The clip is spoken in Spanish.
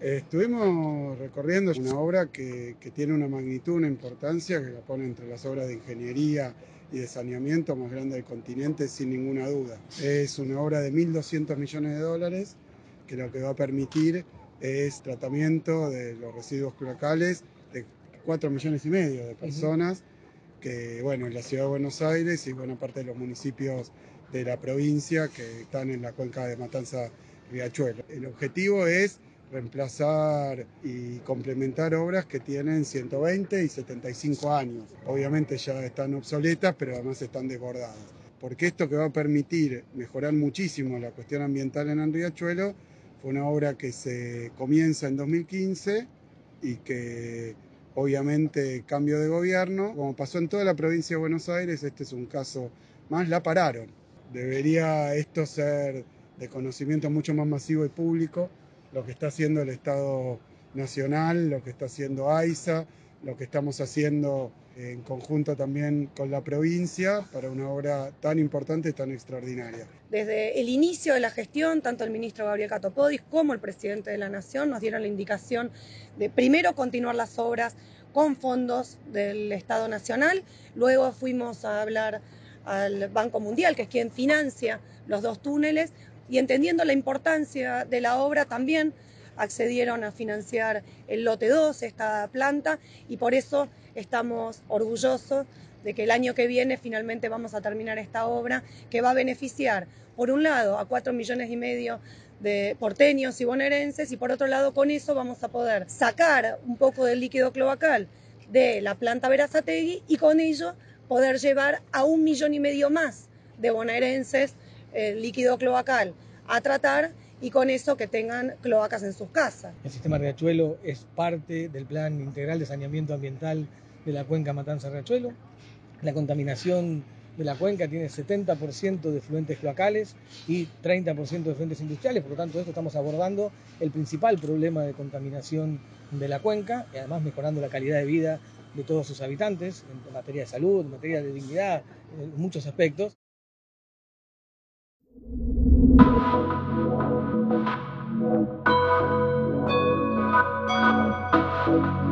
Estuvimos recorriendo una obra que, que, tiene una magnitud, una importancia, que la pone entre las obras de ingeniería y de saneamiento más grande del continente sin ninguna duda. Es una obra de 1.200 millones de dólares que lo que va a permitir es tratamiento de los residuos cloacales de 4 millones y medio de personas que, bueno, en la ciudad de Buenos Aires y buena parte de los municipios de la provincia que están en la cuenca de Matanza Riachuelo. El objetivo es reemplazar y complementar obras que tienen 120 y 75 años. Obviamente ya están obsoletas, pero además están desbordadas. Porque esto que va a permitir mejorar muchísimo la cuestión ambiental en el Riachuelo fue una obra que se comienza en 2015 y que obviamente cambio de gobierno, como pasó en toda la provincia de Buenos Aires, este es un caso más, la pararon. Debería esto ser de conocimiento mucho más masivo y público, lo que está haciendo el Estado Nacional, lo que está haciendo AISA, lo que estamos haciendo en conjunto también con la provincia para una obra tan importante y tan extraordinaria. Desde el inicio de la gestión, tanto el ministro Gabriel Catopodis como el presidente de la Nación nos dieron la indicación de primero continuar las obras con fondos del Estado Nacional, luego fuimos a hablar al Banco Mundial, que es quien financia los dos túneles, y entendiendo la importancia de la obra también accedieron a financiar el lote 2, esta planta, y por eso estamos orgullosos de que el año que viene finalmente vamos a terminar esta obra que va a beneficiar, por un lado, a cuatro millones y medio de porteños y bonaerenses y por otro lado con eso vamos a poder sacar un poco del líquido cloacal de la planta Verazategui y con ello poder llevar a un millón y medio más de bonaerenses el líquido cloacal a tratar y con eso que tengan cloacas en sus casas. El sistema Riachuelo es parte del plan integral de saneamiento ambiental de la cuenca Matanza-Riachuelo. La contaminación de la cuenca tiene 70% de fluentes cloacales y 30% de fluentes industriales, por lo tanto, estamos abordando el principal problema de contaminación de la cuenca y además mejorando la calidad de vida de todos sus habitantes en materia de salud, en materia de dignidad, en muchos aspectos. Thank